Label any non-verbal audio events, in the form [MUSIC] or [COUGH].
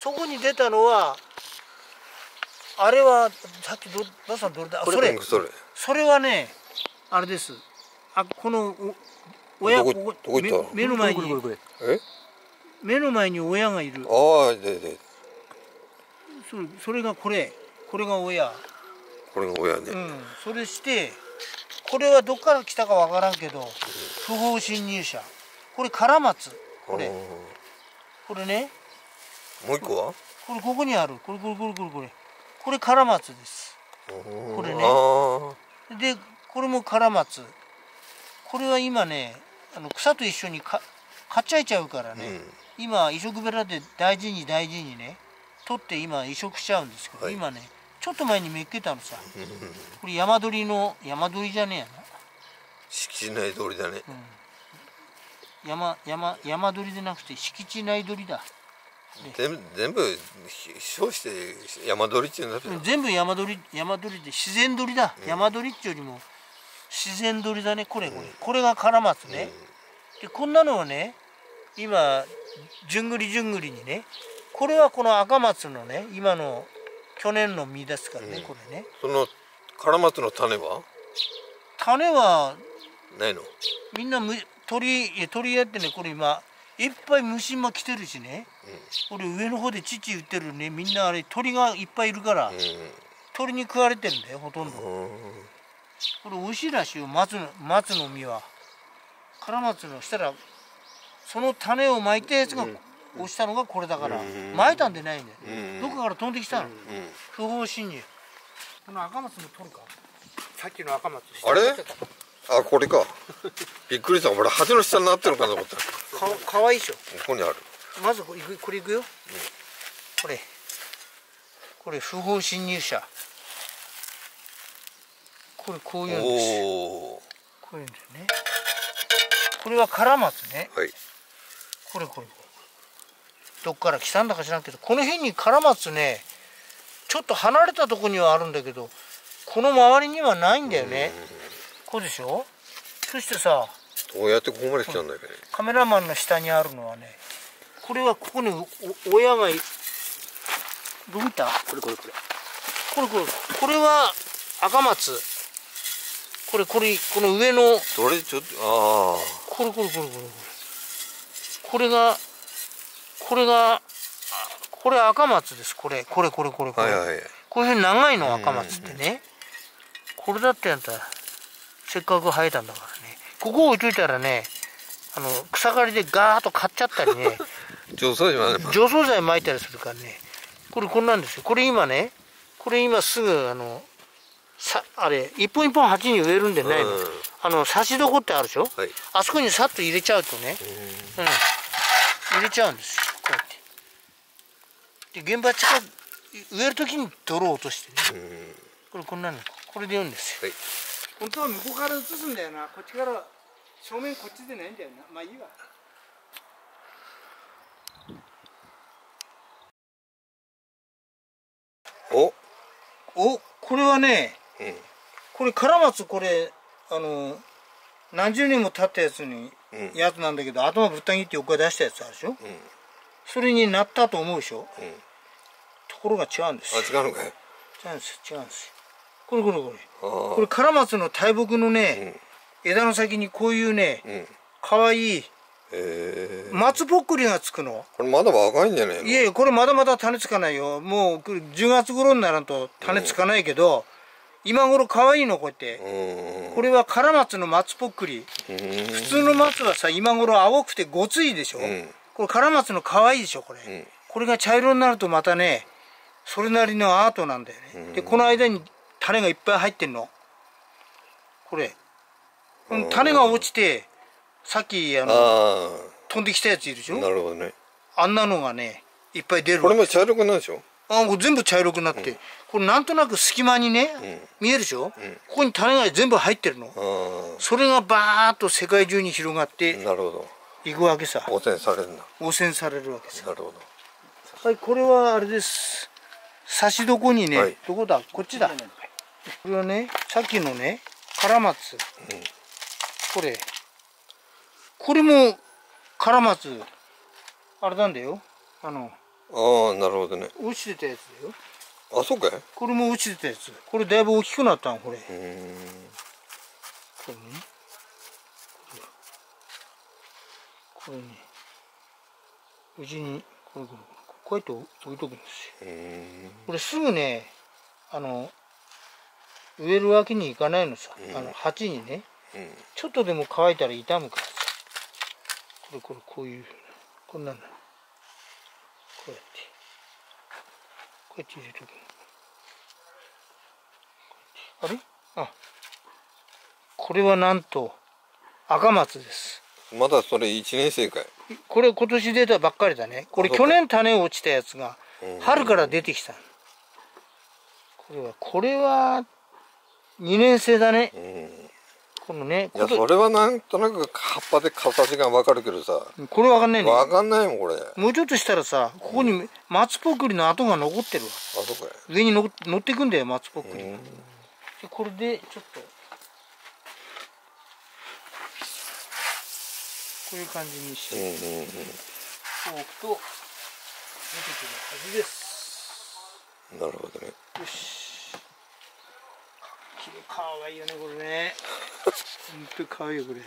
そこに出たのはあれはさっきどバさんどれだ？それ。それ。それはねあれです。あこのお親どここどこ行った？目目の前に。これこれこえ？目の前に親がいる。ああでで。それそれがこれ。これが親。これが親ね、うん。それしてこれはどっから来たかわからんけど不法侵入者。これカラマツこれこれねもう一個は？これここにある。これこれこれこれ。これこれカラマツです。これね。あでこれもカラマツ。これは今ねあの草と一緒にか買っちゃいちゃうからね、うん。今移植ベラで大事に大事にね取って今移植しちゃうんですけど、はい。今ねちょっと前にめっけたのさ。[LAUGHS] これ山鳥の山鳥じゃねえやな。敷地内通りだね、山山山鳥でなくて敷地内鳥だ全部全部ひ称して山鳥っていうんだけど、全部山鳥山鳥で自然鳥だ、山鳥っていうよりも自然鳥だね。これこれ、これがカラマツね、でこんなのはね今じゅんぐりじゅんぐりにねこれはこの赤松のね今の去年の実ですからね、これね。そのカラマツの種は？種はないの？みんなむ鳥鳥やってねこれ今いっぱい虫も来てるしね、これ上の方で乳売ってるねみんなあれ鳥がいっぱいいるから、鳥に食われてるんだよほとんど、これ美味しいらしいよ松の松の実は。カラマツのしたらその種をまいたやつが落ちたのがこれだから、まいたんでないんだよ、うん。どこから飛んできたの、不法侵入。この赤松の取るか？さっきの赤松あれ？あこれか。びっくりした。俺鉢の下になってるかと思ったかかわいいでしょ。こにある。まずこれこれいくよ、これ。これ不法侵入者。これこういうんです。こういうんですね。これはカラマツね。はい。これこれこれ。どっから来たんだか知らんけどこの辺にカラマツねちょっと離れたとこにはあるんだけどこの周りにはないんだよね。こうでしょ。そしてさどうやってここまで来たんだっけねカメラマンの下にあるのはねこれはここにお親がいどう見た？これこれこれ。これこれこれは赤松。これこれこの上の。それちょっとあこれこれこれこれこれ。これがこれがあこれ赤松です。これこれこれこれ。これ、あはいはい。はいこういうふうに長いの赤松ってね。これだってやったらせっかく生えたんだからねここ置いといたらねあの草刈りでガーッと刈っちゃったりね [LAUGHS] 上手じゃない除草剤撒いたりするからね。これこんなんですよ。これ今ねこれ今すぐあのさあれ一本一本鉢に植えるんでないの、うん。あの差し床ってあるでしょ、はい。あそこにさっと入れちゃうとね、うん、入れちゃうんですよ。こうやって。で現場近く植える時に泥を落としてね、これこんなの。これで言うんですよ、はい本当は向こうから移すんだよなこっちから正面こっちでないんだよなまあいいわおおこれはねうんこれカラマツこれあの何十年も経ったやつに、うんやつなんだけど頭ぶった切って横へ出したやつあるでしょ、それになったと思うでしょ、うんところが違うんですよあ違うのかい違うんですよ違うんですよこれこれこれあこれカラマツの大木のね、枝の先にこういうねあうん。かわいいえ。ー、松ぼっくりがつくの？これまだ若いんじゃないの？いやいやこれまだまだ種つかないよ。もうこれ10月頃にならんと種つかないけど、今頃かわいいのこうやって、うんこれはカラマツの松ぽっくり。うん。普通の松はさ今頃青くてごついでしょ、ん。これカラマツの可愛いでしょこれ、ん。これが茶色になるとまたねそれなりのアートなんだよね、でこの間に種がいっぱい入ってんの。これ。種が落ちてさっきあのあ飛んできたやついるでしあょ？なるほどね。あんなのがねいっぱい出る。これも茶色くなるでしょ？あこれ全部茶色くなって、これなんとなく隙間にね、見えるでしょ、ここに種が全部入ってるの、あそれがバーッと世界中に広がっあてなるほど。いくわけさ。汚染されるんだ汚染されるわけさ。なるほど。はいこれはあれです。差し床にね、はい。どこだ？こっちだこれはねさっきのねカラマツ、これ。これもカラマツ。あれなんだよ。あのああなるほどね。落ちてたやつだよ。あそうかい？これも落ちてたやつ。これだいぶ大きくなったんこれ。これね。これ。ね。うちにこれこうやって置いとくんですよ。これすぐねあの植えるわけにいかないのさ、うん。あの鉢にね。うん。ちょっとでも乾いたら傷むからさ。これこれこういうこんなんだこうやって。こうやって入れとくの。あれ？あ。これはなんと赤松です。まだそれ一年生かい。これ今年出たばっかりだね。これ去年種落ちたやつがうん。春から出てきたこれはこれは2年生だね。うん。このねいやそれはなんとなく葉っぱで形がわかるけどさ。これわかんないね。わかんないもんこれ。あもうちょっとしたらさここに松ぽっくりの跡が残ってるわ。そうかい。上にの乗ってくんだよ松ぽっくり。がうん。でこれでちょっとこういう感じにしてうんうんうん。おくと出てくるはずです。なるほどね。よしきれいかわいいよねこれね。[LAUGHS] ほんとかわいいよこれ